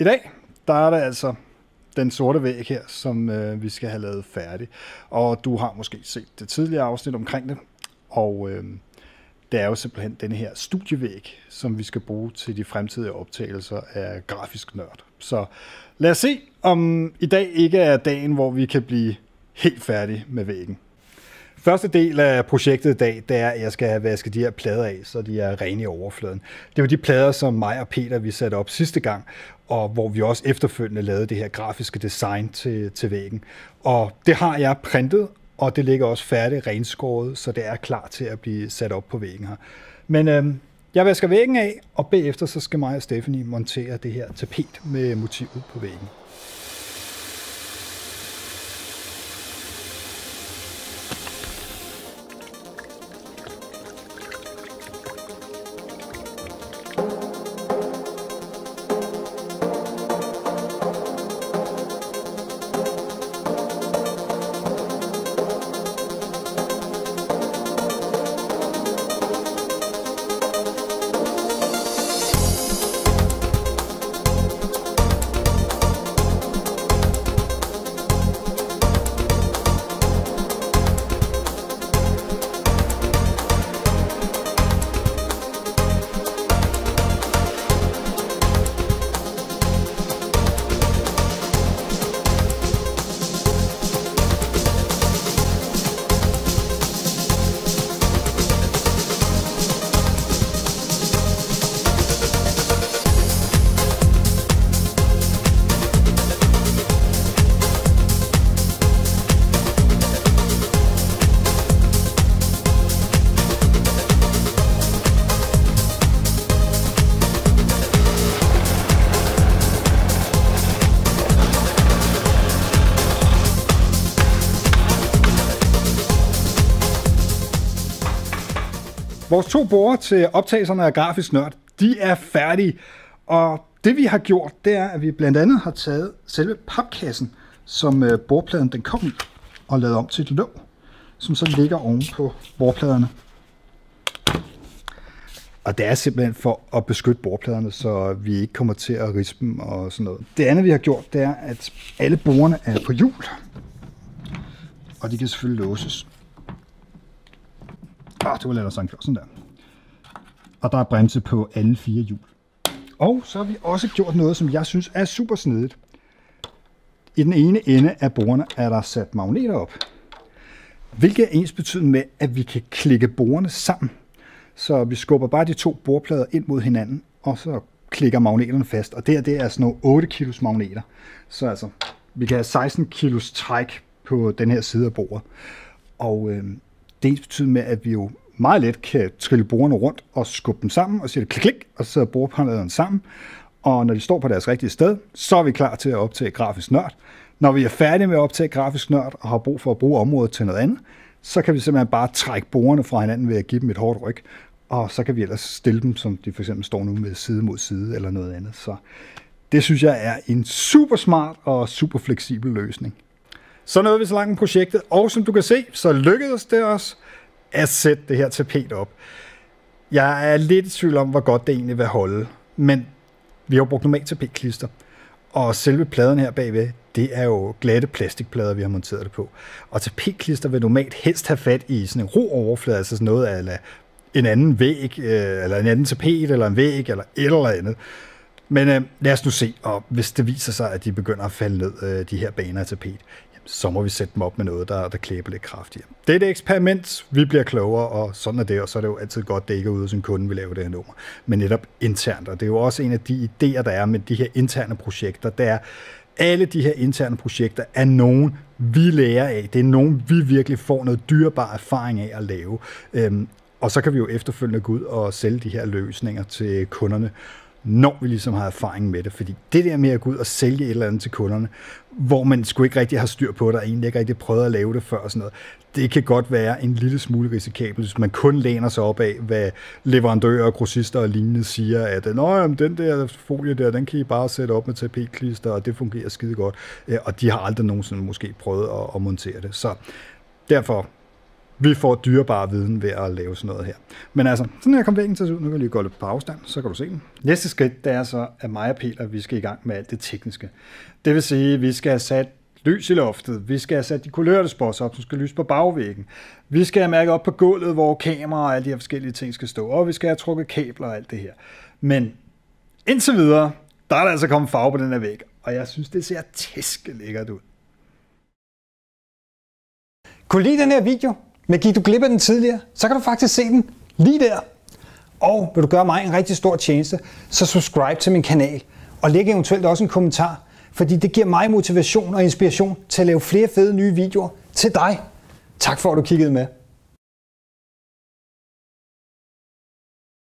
I dag, der er der altså den sorte væg her, som øh, vi skal have lavet færdig. Og du har måske set det tidligere afsnit omkring det. Og øh, det er jo simpelthen den her studievæg, som vi skal bruge til de fremtidige optagelser af grafisk nørd. Så lad os se, om i dag ikke er dagen, hvor vi kan blive helt færdige med væggen. Første del af projektet i dag, det er, at jeg skal have vasket de her plader af, så de er rene i overfladen. Det var de plader, som mig og Peter vi satte op sidste gang, og hvor vi også efterfølgende lavede det her grafiske design til, til væggen. Og det har jeg printet, og det ligger også færdigt renskåret, så det er klar til at blive sat op på væggen her. Men øhm, jeg vasker væggen af, og bagefter så skal mig og Stephanie montere det her tapet med motivet på væggen. Vores to borer til optagelserne af Grafisk Nørd, de er færdige. Og det vi har gjort, det er, at vi blandt andet har taget selve papkassen, som øh, bordpladen den kom i, og lavet om til et låg, som så ligger oven på bordpladerne. Og det er simpelthen for at beskytte bordpladerne, så vi ikke kommer til at rispe dem og sådan noget. Det andet vi har gjort, det er, at alle bordene er på hjul. Og de kan selvfølgelig låses. Ah, det var lettere sagt sådan der. Og der er bremse på alle fire hjul. Og så har vi også gjort noget, som jeg synes er super snedigt. I den ene ende af bordene er der sat magneter op. Hvilket er ens betydende med, at vi kan klikke bordene sammen. Så vi skubber bare de to bordplader ind mod hinanden, og så klikker magneterne fast. Og det her, det er sådan nogle 8 kilos magneter. Så altså, vi kan have 16 kilos træk på den her side af bordet. Og øh, det betyder med, at vi jo meget let kan trille bordene rundt og skubbe dem sammen og sige klik, klik, og så sidder sammen. Og når de står på deres rigtige sted, så er vi klar til at optage grafisk nørd. Når vi er færdige med at optage grafisk nørd og har brug for at bruge området til noget andet, så kan vi simpelthen bare trække bordene fra hinanden ved at give dem et hårdt ryg. Og så kan vi ellers stille dem, som de for eksempel står nu med side mod side eller noget andet. Så det synes jeg er en super smart og super fleksibel løsning. Så nåede vi så langt med projektet, og som du kan se, så lykkedes det os at sætte det her tapet op. Jeg er lidt i tvivl om, hvor godt det egentlig vil holde, men vi har brugt normalt tapetklister, og selve pladen her bagved, det er jo glatte plastikplader, vi har monteret det på. Og tapetklister vil normalt helst have fat i sådan en ro overflade, altså sådan noget af en anden væg, øh, eller en anden tapet, eller en væg, eller et eller andet. Men øh, lad os nu se, og hvis det viser sig, at de begynder at falde ned, øh, de her baner af tapet, så må vi sætte dem op med noget, der, der klæber lidt kraftigere. Det er et eksperiment, vi bliver klogere, og sådan er det, og så er det jo altid godt, det ikke er ude hos en kunde, vi laver det her nummer, men netop internt, og det er jo også en af de idéer, der er med de her interne projekter, det er, alle de her interne projekter er nogen, vi lærer af. Det er nogen, vi virkelig får noget dyrbar erfaring af at lave. Øhm, og så kan vi jo efterfølgende gå ud og sælge de her løsninger til kunderne når vi ligesom har erfaring med det. Fordi det der med at gå ud og sælge et eller andet til kunderne, hvor man sgu ikke rigtig har styr på det, og egentlig ikke rigtig prøvet at lave det før og sådan noget, det kan godt være en lille smule risikabelt, hvis man kun læner sig op af, hvad leverandører, og grossister og lignende siger, at Nå, jamen, den der folie der, den kan I bare sætte op med tapetklister, og det fungerer skide godt. Øh, og de har aldrig nogensinde måske prøvet at, at montere det. Så derfor vi får dyrebare viden ved at lave sådan noget her. Men altså, sådan her kom væggen til at se ud. Nu kan vi lige gå lidt på afstand, så kan du se den. Næste skridt, det er så, at mig og Peter, vi skal i gang med alt det tekniske. Det vil sige, at vi skal have sat lys i loftet. Vi skal have sat de kulørte spots op, som skal lyse på bagvæggen. Vi skal have mærket op på gulvet, hvor kamera og alle de her forskellige ting skal stå. Og vi skal have trukket kabler og alt det her. Men indtil videre, der er der altså kommet farve på den her væg. Og jeg synes, det ser tæske lækkert ud. Kunne du lide den her video, men gik du glip af den tidligere, så kan du faktisk se den lige der. Og vil du gøre mig en rigtig stor tjeneste, så subscribe til min kanal. Og læg eventuelt også en kommentar, fordi det giver mig motivation og inspiration til at lave flere fede nye videoer til dig. Tak for at du kiggede med.